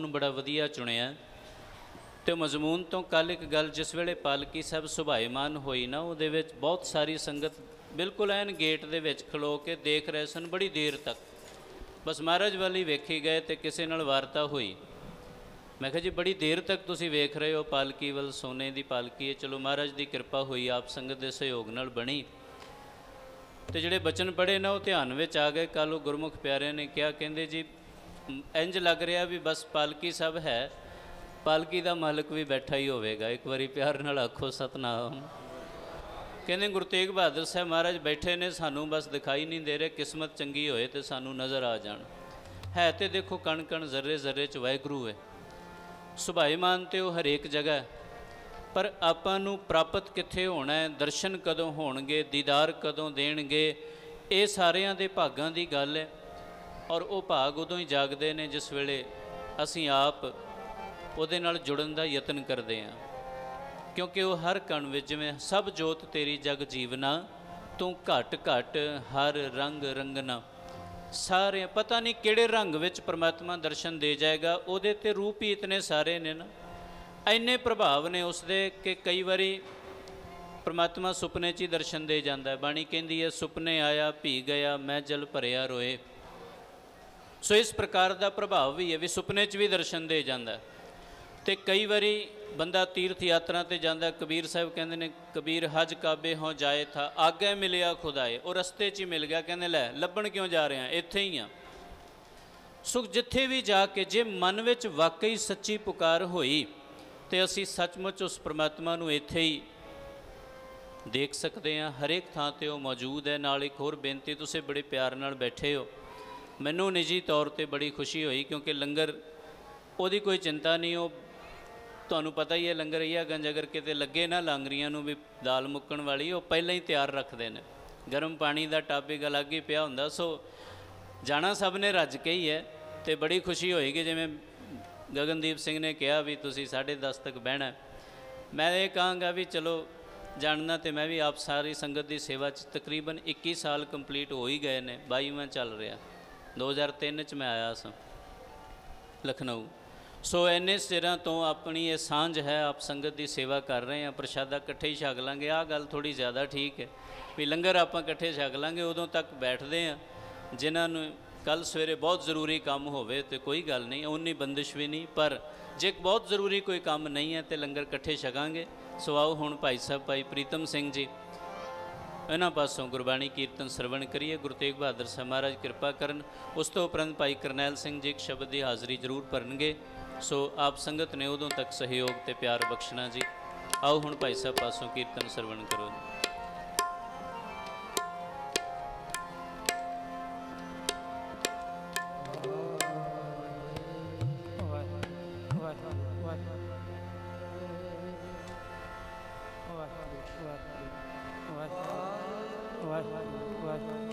ਨੂੰ ਬੜਾ ਵਧੀਆ ਚੁਣਿਆ। ਤੇ ਮਜ਼ਮੂਨ ਤੋਂ ਕੱਲ ਇੱਕ ਗੱਲ ਜਿਸ ਵੇਲੇ ਪਾਲਕੀ ਸਾਹਿਬ ਸੁਭਾਏਮਾਨ ਹੋਈ ਨਾ, ਉਹਦੇ ਵਿੱਚ ਬਹੁਤ ਸਾਰੀ ਸੰਗਤ ਬਿਲਕੁਲ ਐਨ ਗੇਟ ਦੇ ਵਿੱਚ ਖਲੋ ਕੇ ਦੇਖ ਰਹੇ ਸਨ ਬੜੀ ਦੇਰ ਤੱਕ। ਬਸ ਮਹਾਰਾਜ ਵਾਲੀ ਵੇਖੀ ਗਏ ਤੇ ਕਿਸੇ ਨਾਲ ਵਾਰਤਾ ਹੋਈ। ਮੈਂ ਕਿਹਾ ਜੀ, ਬੜੀ ਦੇਰ ਤੱਕ ਤੁਸੀਂ ਵੇਖ ਰਹੇ ਹੋ ਪਾਲਕੀ ਵੱਲ ਸੋਨੇ ਦੀ ਪਾਲਕੀ ਹੈ। ਚਲੋ ਮਹਾਰਾਜ ਦੀ ਕਿਰਪਾ ਹੋਈ, ਆਪ ਸੰਗਤ ਦੇ ਸਹਿਯੋਗ ਨਾਲ ਬਣੀ। ਤੇ ਜਿਹੜੇ ਬਚਨ ਪੜੇ ਨਾ, ਉਹ ਧਿਆਨ ਵਿੱਚ ਆ ਗਏ। ਕੱਲ ਉਹ ਗੁਰਮੁਖ ਪਿਆਰਿਆਂ ਨੇ ਕਿਹਾ, ਕਹਿੰਦੇ ਜੀ ਇੰਜ ਲੱਗ ਰਿਹਾ ਵੀ ਬਸ ਪਾਲਕੀ ਸਭ ਹੈ, ਪਾਲਕੀ ਦਾ ਮਾਲਕ ਵੀ ਬੈਠਾ ਹੀ ਹੋਵੇਗਾ। ਇੱਕ ਵਾਰੀ ਪਿਆਰ ਨਾਲ ਆਖੋ, ਸਤਨਾਮ। ਕਹਿੰਦੇ ਗੁਰੂ ਤੇਗ ਬਹਾਦਰ ਸਾਹਿਬ ਮਹਾਰਾਜ ਬੈਠੇ ਨੇ, ਸਾਨੂੰ ਬਸ ਦਿਖਾਈ ਨਹੀਂ ਦੇ ਰਹੇ, ਕਿਸਮਤ ਚੰਗੀ ਹੋਏ ਤੇ ਸਾਨੂੰ ਨਜ਼ਰ ਆ ਜਾਣ। ਹੈ ਤੇ ਦੇਖੋ ਕਣ ਕਣ ਜ਼ਰਰੇ ਜ਼ਰਰੇ ਚ ਵਾਹਿਗੁਰੂ ਹੈ। ਸੁਭਾਏਮਾਨ ਤੇ ਉਹ ਹਰੇਕ ਜਗ੍ਹਾ ਪਰ ਆਪਾਂ ਨੂੰ ਪ੍ਰਾਪਤ ਕਿੱਥੇ ਹੋਣਾ ਹੈ? ਦਰਸ਼ਨ ਕਦੋਂ ਹੋਣਗੇ? ਦੀਦਾਰ ਕਦੋਂ ਦੇਣਗੇ? ਇਹ ਸਾਰਿਆਂ ਦੇ ਭਾਗਾਂ ਦੀ ਗੱਲ ਹੈ। ਔਰ ਉਹ ਭਾਗ ਉਦੋਂ ਹੀ ਜਾਗਦੇ ਨੇ ਜਿਸ ਵੇਲੇ ਅਸੀਂ ਆਪ ਉਹਦੇ ਨਾਲ ਜੁੜਨ ਦਾ ਯਤਨ ਕਰਦੇ ਹਾਂ। ਕਿਉਂਕਿ ਉਹ ਹਰ ਕਣ ਵਿੱਚ ਜਿਵੇਂ, ਸਭ ਜੋਤ ਤੇਰੀ ਜਗ ਜੀਵਨਾ, ਤੂੰ ਘਟ ਘਟ ਹਰ ਰੰਗ ਰੰਗਨਾ। ਸਾਰੇ ਪਤਾ ਨਹੀਂ ਕਿਹੜੇ ਰੰਗ ਵਿੱਚ ਪ੍ਰਮਾਤਮਾ ਦਰਸ਼ਨ ਦੇ ਜਾਏਗਾ, ਉਹਦੇ ਤੇ ਰੂਪ ਹੀ ਇਤਨੇ ਸਾਰੇ ਨੇ ਨਾ। ਇੰਨੇ ਪ੍ਰਭਾਵ ਨੇ ਉਸ ਦੇ ਕਿ ਕਈ ਵਾਰੀ ਪ੍ਰਮਾਤਮਾ ਸੁਪਨੇ 'ਚ ਹੀ ਦਰਸ਼ਨ ਦੇ ਜਾਂਦਾ ਬਾਣੀ ਕਹਿੰਦੀ ਹੈ, ਸੁਪਨੇ ਆਇਆ, ਭੀ ਗਿਆ, ਮੈਂ ਜਲ ਭਰਿਆ ਰੋਏ। ਸੋ ਇਸ ਪ੍ਰਕਾਰ ਦਾ ਪ੍ਰਭਾਵ ਵੀ ਹੈ ਵੀ ਸੁਪਨੇ 'ਚ ਵੀ ਦਰਸ਼ਨ ਦੇ ਜਾਂਦਾ ਹੈ। ਤੇ ਕਈ ਵਾਰੀ ਬੰਦਾ ਤੀਰਥ ਯਾਤਰਾ ਤੇ ਜਾਂਦਾ, ਕਬੀਰ ਸਾਹਿਬ ਕਹਿੰਦੇ ਨੇ, ਕਬੀਰ ਹਜ ਕਾਬੇ ਹੋ ਜਾਏ ਥਾ, ਆਗੇ ਮਿਲਿਆ ਖੁਦਾਏ, ਉਹ ਰਸਤੇ 'ਚ ਹੀ ਮਿਲ ਗਿਆ, ਕਹਿੰਦੇ ਲੈ, ਲੱਭਣ ਕਿਉਂ ਜਾ ਰਹੇ ਆ ਇੱਥੇ ਹੀ ਆ। ਸੋ ਜਿੱਥੇ ਵੀ ਜਾ ਕੇ, ਜੇ ਮਨ ਵਿੱਚ ਵਾਕਈ ਸੱਚੀ ਪੁਕਾਰ ਹੋਈ, ਤੇ ਅਸੀਂ ਸੱਚਮੁੱਚ ਉਸ ਪ੍ਰਮਾਤਮਾ ਨੂੰ ਇੱਥੇ ਹੀ ਦੇਖ ਸਕਦੇ ਹਾਂ। ਹਰੇਕ ਥਾਂ ਤੇ ਉਹ ਮੌਜੂਦ ਹੈ। ਨਾਲ ਇੱਕ ਹੋਰ ਬੇਨਤੀ, ਤੁਸੀਂ ਬੜੇ ਪਿਆਰ ਨਾਲ ਬੈਠੇ ਹੋ। ਮੈਨੂੰ ਨਿੱਜੀ ਤੌਰ ਤੇ ਬੜੀ ਖੁਸ਼ੀ ਹੋਈ ਕਿਉਂਕਿ ਲੰਗਰ, ਉਹਦੀ ਕੋਈ ਚਿੰਤਾ ਨਹੀਂ, ਉਹ ਤੁਹਾਨੂੰ ਪਤਾ ਹੀ ਹੈ, ਲੰਗਰ ਇਹ ਗੰਜ ਅਗਰ ਕਿਤੇ ਲੱਗੇ ਨਾ ਲਾਂਗਰੀਆਂ ਨੂੰ ਵੀ ਦਾਲ ਮੁੱਕਣ ਵਾਲੀ, ਉਹ ਪਹਿਲਾਂ ਹੀ ਤਿਆਰ ਰੱਖਦੇ ਨੇ। ਗਰਮ ਪਾਣੀ ਦਾ ਟੱਬ ਇੱਕ ਅਲੱਗ ਹੀ ਪਿਆ ਹੁੰਦਾ, ਸੋ ਜਾਣਾ ਸਭ ਨੇ ਰੱਜ ਕੇ ਹੀ ਹੈ ਤੇ ਬੜੀ ਖੁਸ਼ੀ ਹੋਈ ਕਿ ਜਿਵੇਂ ਗਗਨਦੀਪ ਸਿੰਘ ਨੇ ਕਿਹਾ ਵੀ ਤੁਸੀਂ 10:30 ਤੱਕ ਬਹਿਣਾ ਮੈਂ ਇਹ ਕਹਾਂਗਾ ਵੀ ਚਲੋ, ਜਾਣਨਾ ਤੇ ਮੈਂ ਵੀ ਆਪ ਸਾਰੀ ਸੰਗਤ ਦੀ ਸੇਵਾ 'ਚ ਤਕਰੀਬਨ 21 ਸਾਲ ਕੰਪਲੀਟ ਹੋ ਹੀ ਗਏ ਨੇ 22ਵਾਂ ਚੱਲ ਰਿਹਾ। 2003 ਚ ਮੈਂ ਆਇਆ ਸਾਂ, ਲਖਨਊ। ਸੋ ਇੰਨੇ ਸਿਰਾਂ ਤੋਂ ਆਪਣੀ ਇਹ ਸਾਂਝ ਹੈ, ਆਪ ਸੰਗਤ ਦੀ ਸੇਵਾ ਕਰ ਰਹੇ ਆ ਪ੍ਰਸ਼ਾਦਾ ਇਕੱਠੇ ਹੀ ਛਕ ਲਾਂਗੇ। ਆਹ ਗੱਲ ਥੋੜੀ ਜ਼ਿਆਦਾ ਠੀਕ ਹੈ ਵੀ ਲੰਗਰ ਆਪਾਂ ਇਕੱਠੇ ਛਕ ਲਾਂਗੇ, ਉਦੋਂ ਤੱਕ ਬੈਠਦੇ ਆ ਜਿਨ੍ਹਾਂ ਨੂੰ ਕੱਲ ਸਵੇਰੇ ਬਹੁਤ ਜ਼ਰੂਰੀ ਕੰਮ ਹੋਵੇ ਤੇ ਕੋਈ ਗੱਲ ਨਹੀਂ ਉਨੀ ਬੰਦਿਸ਼ ਵੀ ਨਹੀਂ, ਪਰ ਜੇ ਬਹੁਤ ਜ਼ਰੂਰੀ ਕੋਈ ਕੰਮ ਨਹੀਂ ਹੈ ਤੇ ਲੰਗਰ ਇਕੱਠੇ ਛਕਾਂਗੇ। ਸੋ ਆਓ ਹੁਣ ਭਾਈ ਸਾਹਿਬ, ਭਾਈ ਪ੍ਰੀਤਮ ਸਿੰਘ ਜੀ। ਇਹਨਾਂ ਪਾਸੋਂ ਗੁਰਬਾਣੀ ਕੀਰਤਨ ਸਰਵਣ ਕਰੀਏ, ਗੁਰੂ ਤੇਗ ਬਹਾਦਰ ਸਾਹਿਬ ਮਹਾਰਾਜ ਕਿਰਪਾ ਕਰਨ। ਉਸ ਤੋਂ ਉਪਰੰਤ ਭਾਈ ਕਰਨੈਲ ਸਿੰਘ ਜੀ ਇੱਕ ਸ਼ਬਦ ਦੀ ਹਾਜ਼ਰੀ ਜ਼ਰੂਰ ਭਰਨਗੇ। ਸੋ ਆਪ ਸੰਗਤ ਨੇ ਉਦੋਂ ਤੱਕ ਸਹਿਯੋਗ ਤੇ ਪਿਆਰ ਬਖਸ਼ਣਾ ਜੀ। ਆਓ ਹੁਣ ਭਾਈ ਸਾਹਿਬ ਪਾਸੋਂ ਕੀਰਤਨ ਸਰਵਣ ਕਰੋ। ਜੀ 来来来过来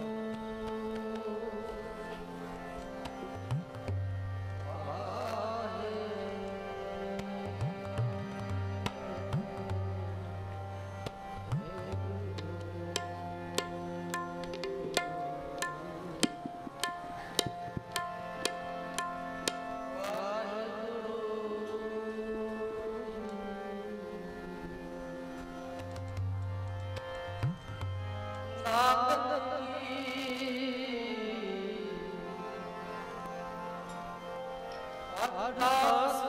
Adhas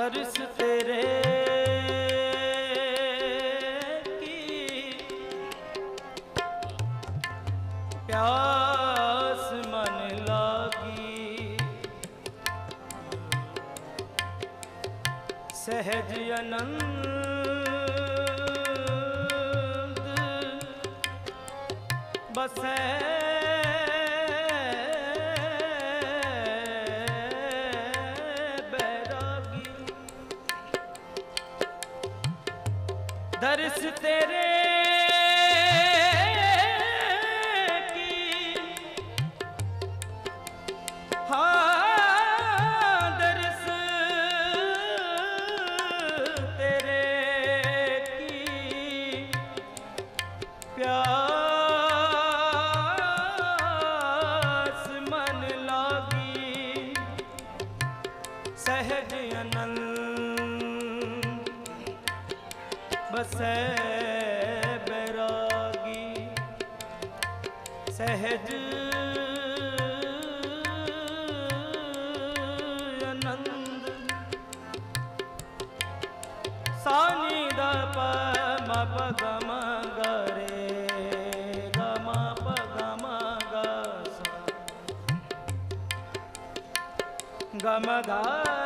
ਸਰਸ ਤੇਰੇ ਕੀ? ਪਿਆਸ ਮਨ ਲਾਗੀ। ਸਹਿਜ ਅਨੰਦ ਬਸੈ ਦਰਸ ਤੇਰੇ ਸਹਿਜ ਅਨੰਦ ਸਾਨੀ ਦਾ ਪਮ ਪਗਮ ਗਰੇ ਗਮ ਪਗਮ ਗਮ ਦਾ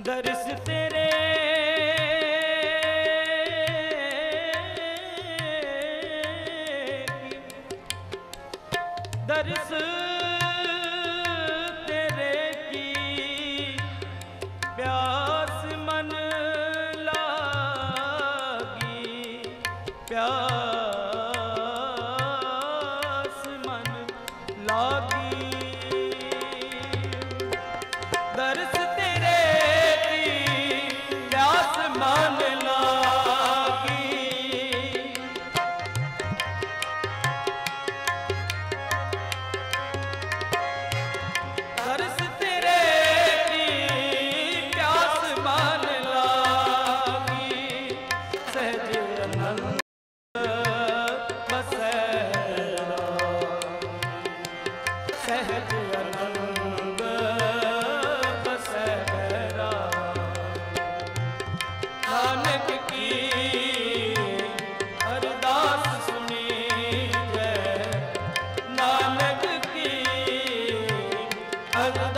ਦਰਸ ਤੇਰੇ Radha